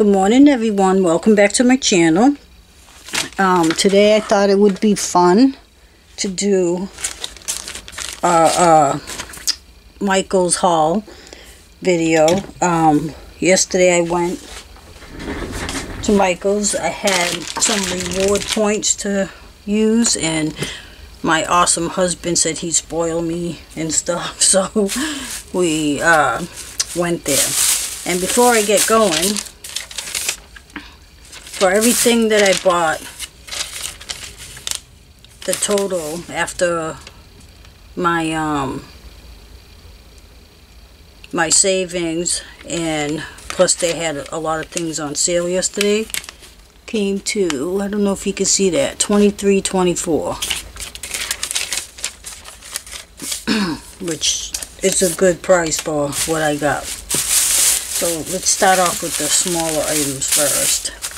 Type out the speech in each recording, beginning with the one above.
Good morning everyone. Welcome back to my channel. Um, today I thought it would be fun to do uh, uh, Michael's haul video. Um, yesterday I went to Michael's. I had some reward points to use and my awesome husband said he'd spoil me and stuff. So we uh, went there. And before I get going, for everything that I bought, the total after my um my savings and plus they had a lot of things on sale yesterday came to I don't know if you can see that 23.24 which is a good price for what I got. So let's start off with the smaller items first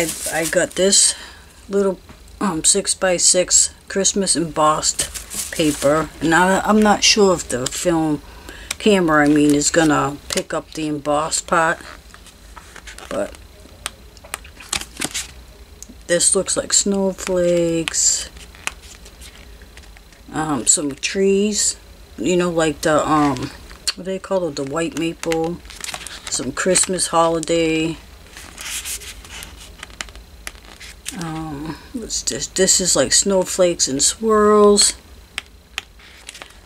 I, I got this little um, 6x6 Christmas embossed paper. Now I'm not sure if the film camera, I mean, is going to pick up the embossed part. But this looks like snowflakes. Um, some trees. You know, like the, um, what do they call it? The white maple. Some Christmas holiday um, what's this? Is like snowflakes and swirls.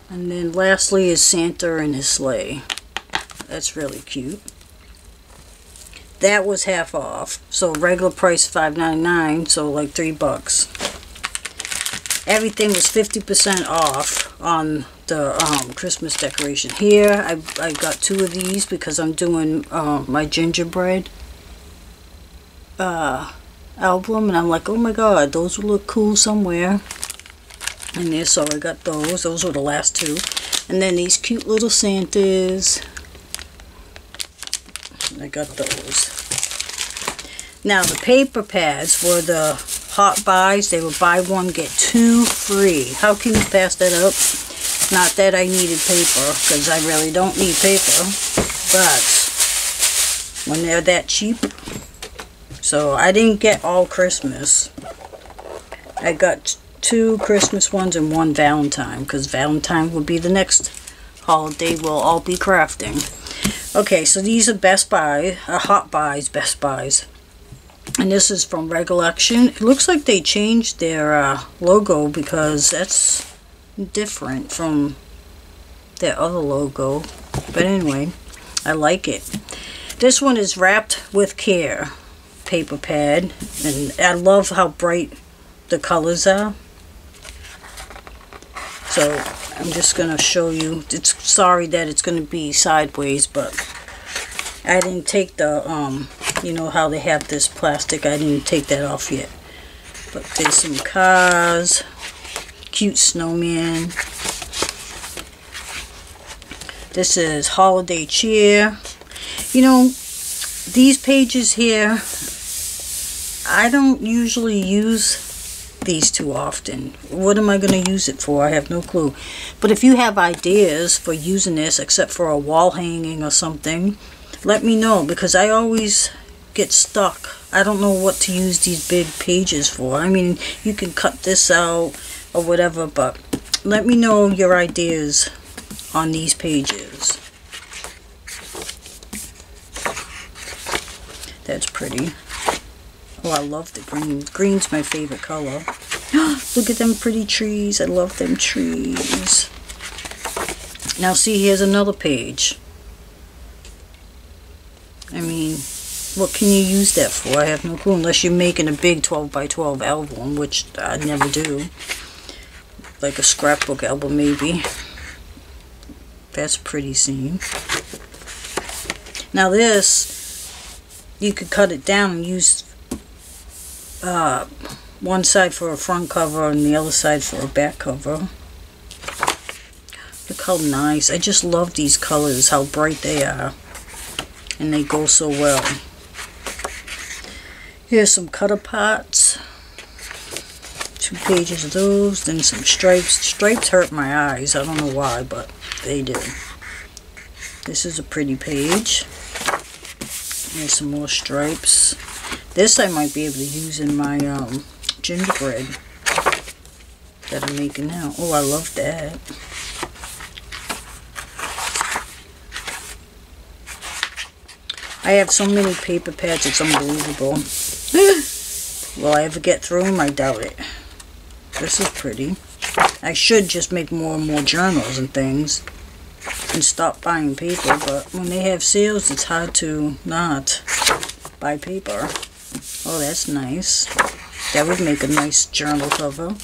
And then lastly is Santa and his sleigh. That's really cute. That was half off. So regular price $5.99, so like 3 bucks. Everything was 50% off on the um, Christmas decoration. Here, I, I got two of these because I'm doing uh, my gingerbread. Uh, album and I'm like oh my god those will look cool somewhere. And there so I got those. Those were the last two. And then these cute little Santas. I got those. Now the paper pads were the hot buys. They were buy one get two free. How can you pass that up? Not that I needed paper because I really don't need paper. But when they're that cheap so I didn't get all Christmas. I got two Christmas ones and one Valentine because Valentine will be the next holiday we'll all be crafting. Okay, so these are Best Buy, uh, Hot Buys, Best Buys. And this is from Recollection. It looks like they changed their uh, logo because that's different from their other logo. But anyway, I like it. This one is wrapped with care paper pad and I love how bright the colors are. So I'm just gonna show you. It's sorry that it's gonna be sideways but I didn't take the um you know how they have this plastic? I didn't take that off yet. But there's some cars. Cute snowman. This is holiday cheer. You know these pages here I don't usually use these too often. What am I going to use it for? I have no clue. But if you have ideas for using this except for a wall hanging or something, let me know because I always get stuck. I don't know what to use these big pages for. I mean, you can cut this out or whatever, but let me know your ideas on these pages. That's pretty. Oh, I love the green. Green's my favorite color. Look at them pretty trees. I love them trees. Now see, here's another page. I mean, what can you use that for? I have no clue. Unless you're making a big 12 by 12 album, which I never do. Like a scrapbook album, maybe. That's pretty scene. Now this, you could cut it down and use uh, one side for a front cover and the other side for a back cover. Look how nice. I just love these colors, how bright they are. And they go so well. Here's some cutter parts. Two pages of those. Then some stripes. Stripes hurt my eyes. I don't know why, but they do. This is a pretty page. And some more stripes. This I might be able to use in my um, gingerbread that I'm making now. Oh, I love that. I have so many paper pads, it's unbelievable. Will I ever get through them? I doubt it. This is pretty. I should just make more and more journals and things and stop buying paper, but when they have sales, it's hard to not buy paper. Oh, that's nice. That would make a nice journal cover.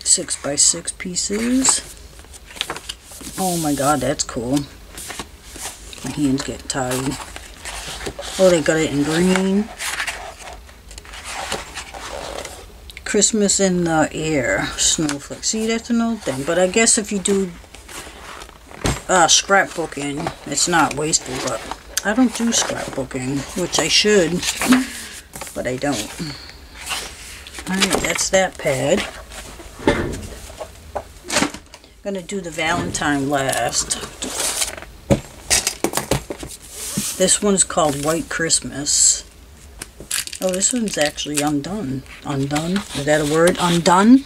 Six by six pieces. Oh my god, that's cool. My hands get tired. Oh, they got it in green. Christmas in the air. Snowflake. See, that's an old thing. But I guess if you do uh, scrapbooking, it's not wasteful. But I don't do scrapbooking, which I should. But I don't. Alright, that's that pad. I'm to do the Valentine last. This one's called White Christmas. Oh, this one's actually undone. Undone? Is that a word? Undone?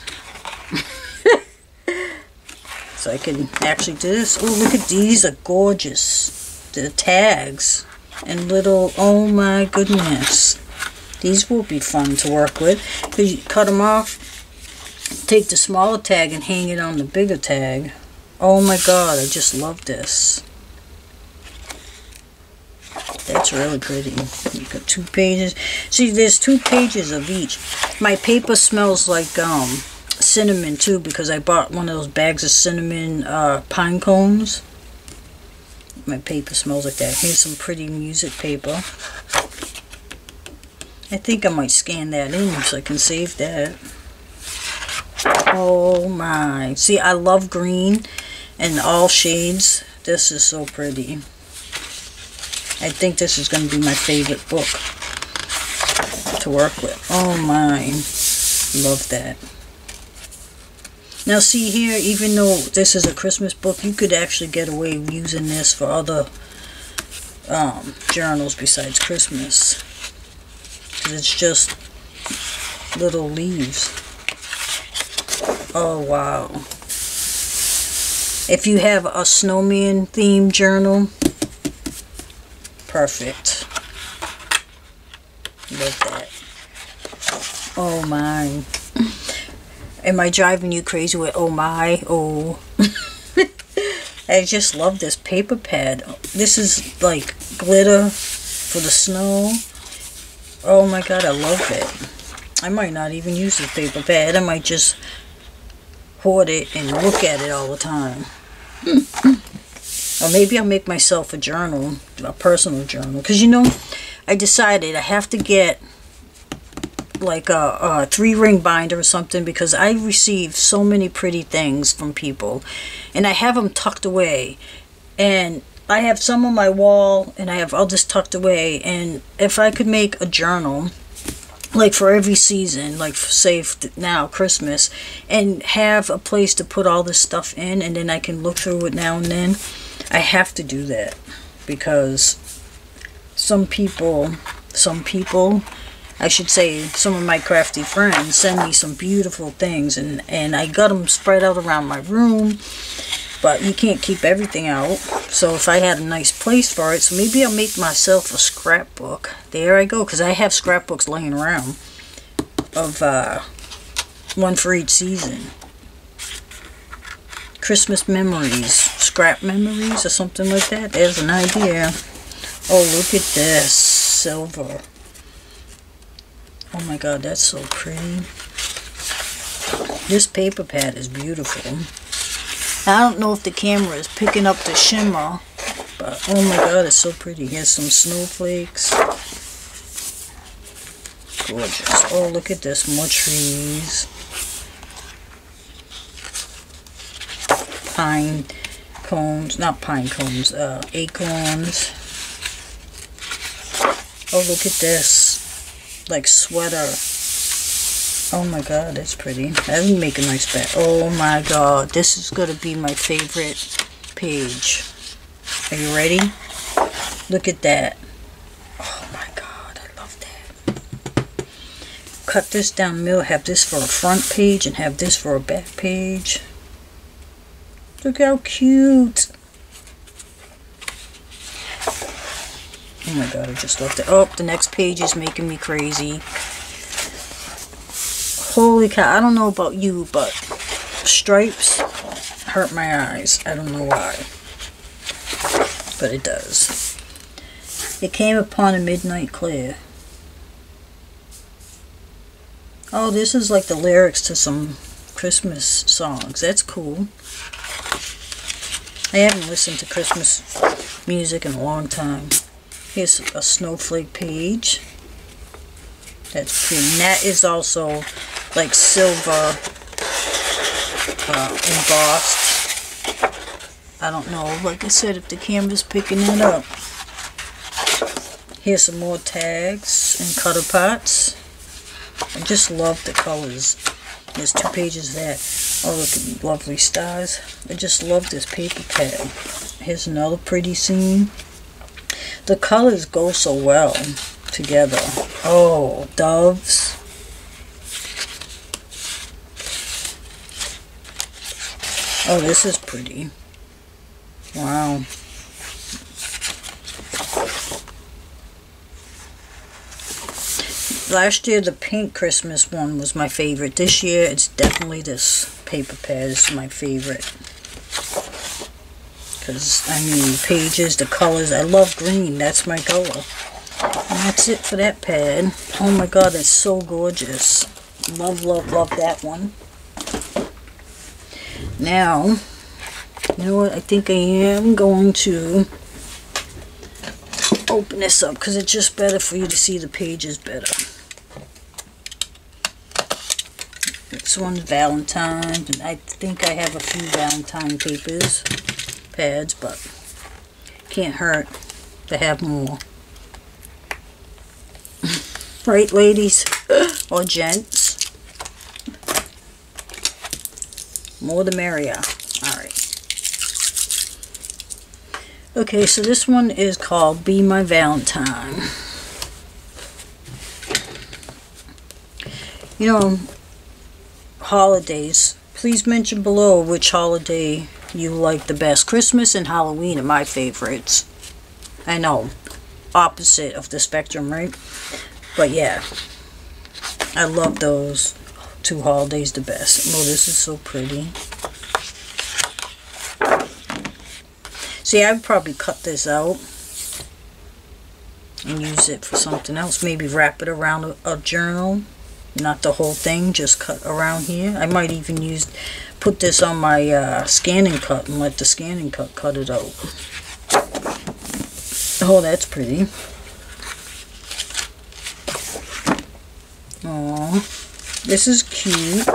So I can actually do this. Oh, look at these. are gorgeous. The tags. And little, oh my goodness. These will be fun to work with. Because you cut them off, take the smaller tag and hang it on the bigger tag. Oh my god, I just love this. That's really pretty. You got two pages. See, there's two pages of each. My paper smells like um, cinnamon too because I bought one of those bags of cinnamon uh, pine cones. My paper smells like that. Here's some pretty music paper. I think I might scan that in so I can save that. Oh my. See, I love green and all shades. This is so pretty. I think this is going to be my favorite book to work with. Oh my. Love that. Now see here, even though this is a Christmas book, you could actually get away using this for other um, journals besides Christmas. Because it's just little leaves. Oh, wow. If you have a snowman themed journal, perfect. Love that. Oh my. Am I driving you crazy with oh my? Oh. I just love this paper pad. This is like glitter for the snow. Oh my god, I love it. I might not even use this paper pad. I might just hoard it and look at it all the time. Or maybe I'll make myself a journal, a personal journal. Because, you know, I decided I have to get like a, a three ring binder or something because I receive so many pretty things from people and I have them tucked away. And I have some on my wall and I have others tucked away. And if I could make a journal like for every season like say now Christmas and have a place to put all this stuff in and then I can look through it now and then I have to do that because some people, some people, I should say some of my crafty friends send me some beautiful things and, and I got them spread out around my room but you can't keep everything out so if I had a nice place for it so maybe I'll make myself a scrapbook there I go because I have scrapbooks laying around of uh, one for each season Christmas memories, scrap memories or something like that. There's an idea. Oh, look at this. Silver. Oh my god, that's so pretty. This paper pad is beautiful. I don't know if the camera is picking up the shimmer, but oh my god, it's so pretty. Here's some snowflakes. Gorgeous. Oh, look at this. More trees. pine cones, not pine cones, uh, acorns. Oh, look at this, like sweater. Oh my god, that's pretty. That would make a nice bag. Oh my god, this is going to be my favorite page. Are you ready? Look at that. Oh my god, I love that. Cut this down middle, have this for a front page and have this for a back page. Look how cute. Oh my god, I just love it. Oh, the next page is making me crazy. Holy cow, I don't know about you, but stripes hurt my eyes. I don't know why. But it does. It came upon a midnight clear. Oh, this is like the lyrics to some Christmas songs. That's cool. I haven't listened to Christmas music in a long time. Here's a snowflake page. That's pretty. That is also like silver uh, embossed. I don't know. Like I said, if the camera's picking it up. Here's some more tags and cutter parts. I just love the colors. There's two pages there. Oh, look at the lovely stars. I just love this paper pad. Here's another pretty scene. The colors go so well together. Oh, doves. Oh, this is pretty. Wow. Last year, the pink Christmas one was my favorite. This year, it's definitely this paper pad is my favorite. Because, I mean, the pages, the colors, I love green. That's my color. And that's it for that pad. Oh my god, it's so gorgeous. Love, love, love that one. Now, you know what? I think I am going to open this up because it's just better for you to see the pages better. This one's Valentine's, and I think I have a few Valentine papers, pads, but can't hurt to have more. right, ladies? or gents? More the merrier. Alright. Okay, so this one is called Be My Valentine. You know, holidays. Please mention below which holiday you like the best. Christmas and Halloween are my favorites. I know, opposite of the spectrum, right? But yeah, I love those two holidays the best. Oh, this is so pretty. See, I'd probably cut this out and use it for something else. Maybe wrap it around a, a journal not the whole thing, just cut around here. I might even use, put this on my uh, ScanNCut and let the ScanNCut cut it out. Oh, that's pretty. Oh, this is cute.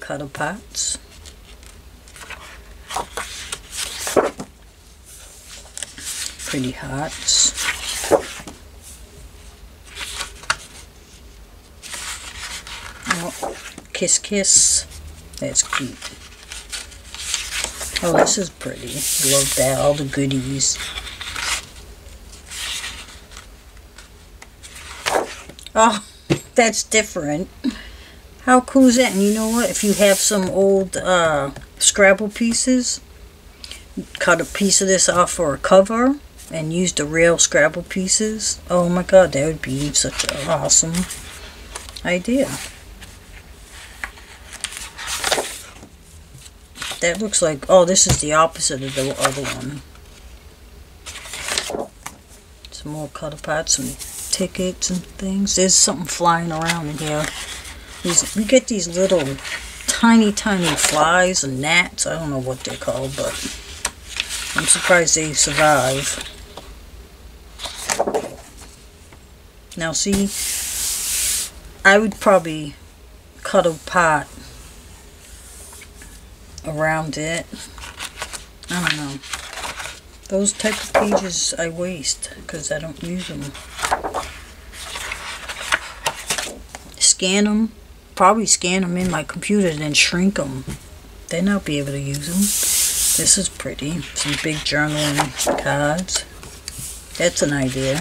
Cutter pots. Pretty hearts. Kiss Kiss. That's cute. Oh, this is pretty. Love that. All the goodies. Oh, that's different. How cool is that? And you know what? If you have some old uh, Scrabble pieces, cut a piece of this off for a cover and use the real Scrabble pieces. Oh my god, that would be such an awesome idea. That looks like, oh, this is the opposite of the other one. Some more cutter pots, some tickets and things. There's something flying around in here. These, we get these little tiny, tiny flies and gnats. I don't know what they're called, but I'm surprised they survive. Now see, I would probably cut a pot around it. I don't know. Those type of pages I waste because I don't use them. Scan them, probably scan them in my computer and then shrink them. Then I'll be able to use them. This is pretty. Some big journaling cards. That's an idea.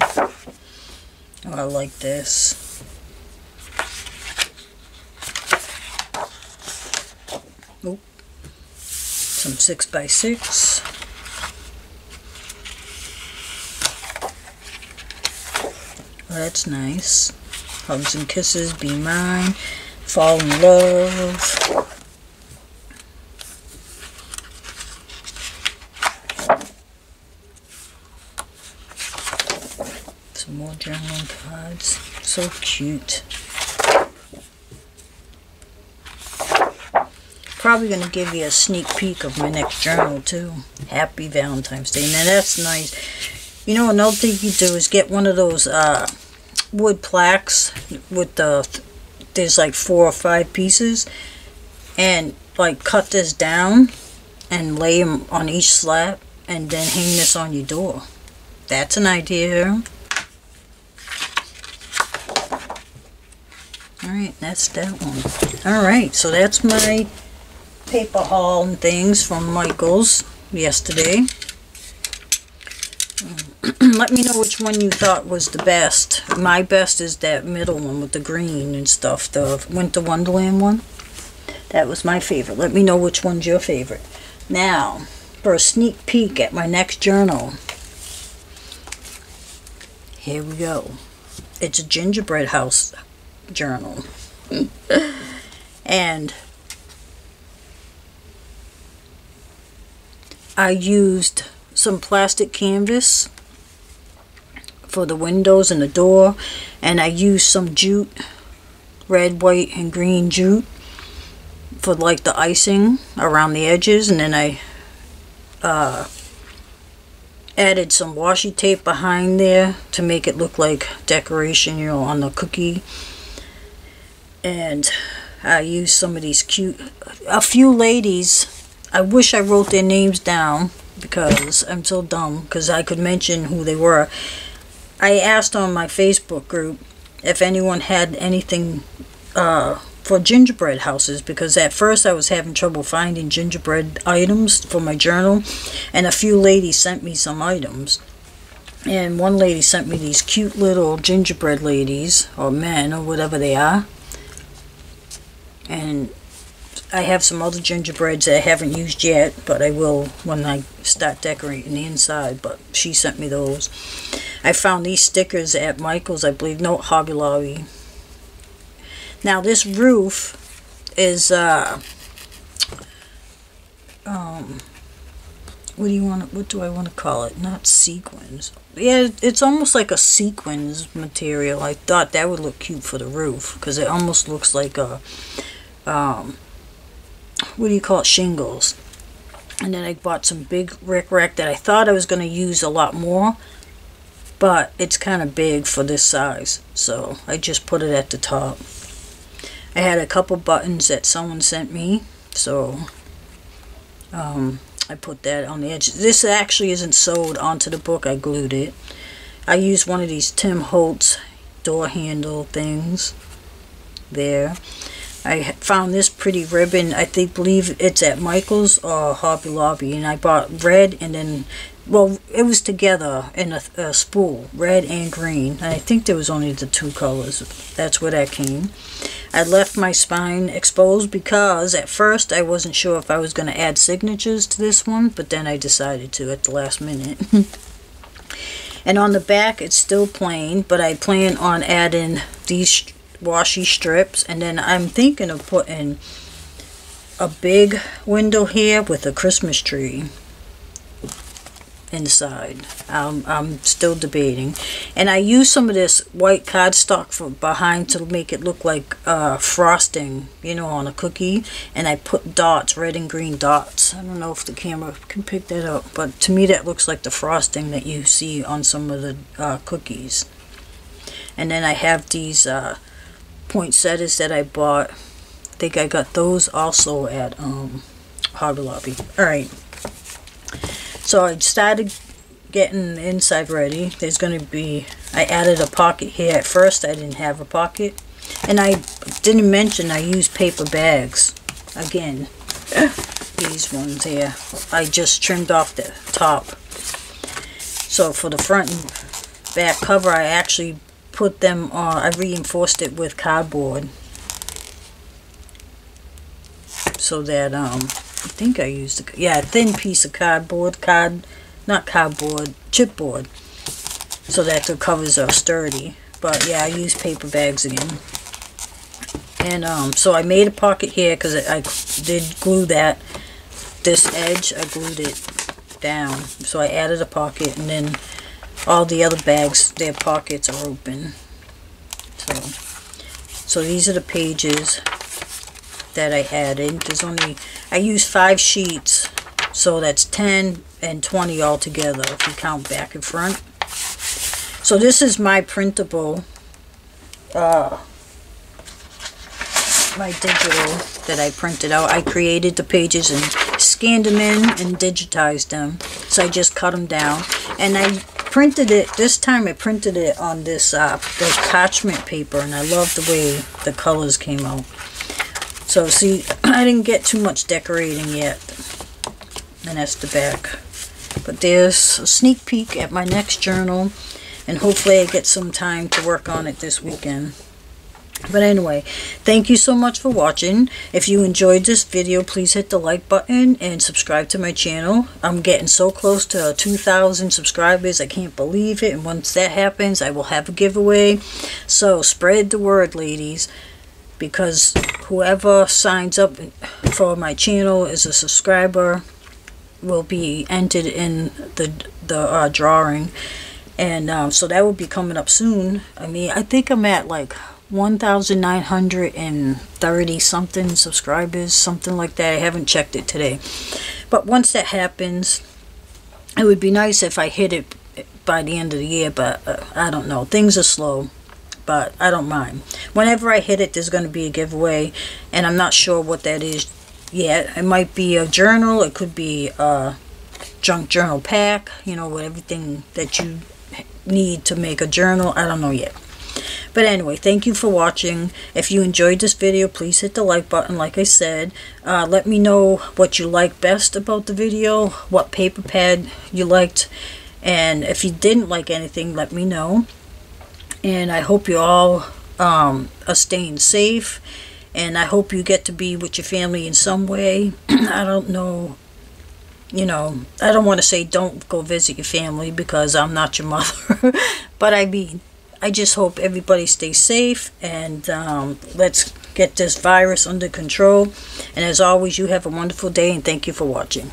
Oh, I like this. Some six by six. Well, that's nice. Hugs and kisses, be mine. Fall in love. Some more journaling cards. So cute. Probably going to give you a sneak peek of my next journal too. Happy Valentine's Day. Now that's nice. You know another thing you do is get one of those uh, wood plaques with the there's like four or five pieces and like cut this down and lay them on each slab and then hang this on your door. That's an idea. Alright, that's that one. Alright, so that's my paper haul and things from Michaels yesterday. Um, let me know which one you thought was the best. My best is that middle one with the green and stuff, the Winter Wonderland one. That was my favorite. Let me know which one's your favorite. Now, for a sneak peek at my next journal. Here we go. It's a gingerbread house journal. and I used some plastic canvas for the windows and the door and I used some jute red white and green jute for like the icing around the edges and then I uh, added some washi tape behind there to make it look like decoration you know on the cookie. And I used some of these cute a few ladies I wish I wrote their names down because I'm so dumb because I could mention who they were. I asked on my Facebook group if anyone had anything uh, for gingerbread houses because at first I was having trouble finding gingerbread items for my journal and a few ladies sent me some items. And one lady sent me these cute little gingerbread ladies or men or whatever they are. And I have some other gingerbreads that I haven't used yet, but I will when I start decorating the inside, but she sent me those. I found these stickers at Michael's, I believe, no, Hobby Lobby. Now this roof is, uh, um, what do you want, what do I want to call it? Not sequins. Yeah, it's almost like a sequins material. I thought that would look cute for the roof, because it almost looks like a, um, what do you call it, shingles. And then I bought some big rickrack that I thought I was going to use a lot more. But it's kind of big for this size. So I just put it at the top. I had a couple buttons that someone sent me. So um, I put that on the edge. This actually isn't sewed onto the book. I glued it. I used one of these Tim Holtz door handle things there. I found this pretty ribbon. I think believe it's at Michael's or Hobby Lobby, and I bought red and then, well, it was together in a, a spool, red and green. And I think there was only the two colors. That's where that came. I left my spine exposed because at first I wasn't sure if I was going to add signatures to this one, but then I decided to at the last minute. and on the back it's still plain, but I plan on adding these washi strips and then I'm thinking of putting a big window here with a Christmas tree inside. Um, I'm still debating. And I use some of this white cardstock for behind to make it look like uh, frosting, you know, on a cookie. And I put dots, red and green dots. I don't know if the camera can pick that up, but to me that looks like the frosting that you see on some of the uh, cookies. And then I have these uh, poinsettias that I bought. I think I got those also at um, Hobby Lobby. Alright. So I started getting the inside ready. There's going to be, I added a pocket here. At first I didn't have a pocket. And I didn't mention I use paper bags. Again, these ones here. I just trimmed off the top. So for the front and back cover, I actually put them on, I reinforced it with cardboard. So that, um, I think I used, a, yeah, a thin piece of cardboard, card, not cardboard, chipboard. So that the covers are sturdy. But yeah, I use paper bags again. And um, so I made a pocket here because I did glue that, this edge, I glued it down. So I added a pocket and then all the other bags, their pockets are open. So, so these are the pages that I added. There's only, I used five sheets, so that's 10 and 20 altogether if you count back and front. So this is my printable, uh, my digital that I printed out. I created the pages and scanned them in and digitized them. So I just cut them down. And I printed it, this time I printed it on this uh, the parchment paper. And I love the way the colors came out. So see, I didn't get too much decorating yet. And that's the back. But there's a sneak peek at my next journal and hopefully I get some time to work on it this weekend. But anyway, thank you so much for watching. If you enjoyed this video, please hit the like button and subscribe to my channel. I'm getting so close to 2,000 subscribers. I can't believe it. And once that happens, I will have a giveaway. So spread the word, ladies. Because whoever signs up for my channel as a subscriber will be entered in the, the uh, drawing. And um, so that will be coming up soon. I mean, I think I'm at like 1,930 something subscribers, something like that. I haven't checked it today. But once that happens, it would be nice if I hit it by the end of the year, but uh, I don't know. Things are slow, but I don't mind. Whenever I hit it, there's going to be a giveaway, and I'm not sure what that is yet. It might be a journal. It could be a junk journal pack, you know, with everything that you need to make a journal. I don't know yet. But anyway, thank you for watching. If you enjoyed this video, please hit the like button like I said. Uh, let me know what you like best about the video, what paper pad you liked, and if you didn't like anything, let me know. And I hope you all um, are staying safe, and I hope you get to be with your family in some way. I don't know you know, I don't want to say don't go visit your family because I'm not your mother. but I mean, I just hope everybody stays safe and um, let's get this virus under control. And as always, you have a wonderful day and thank you for watching.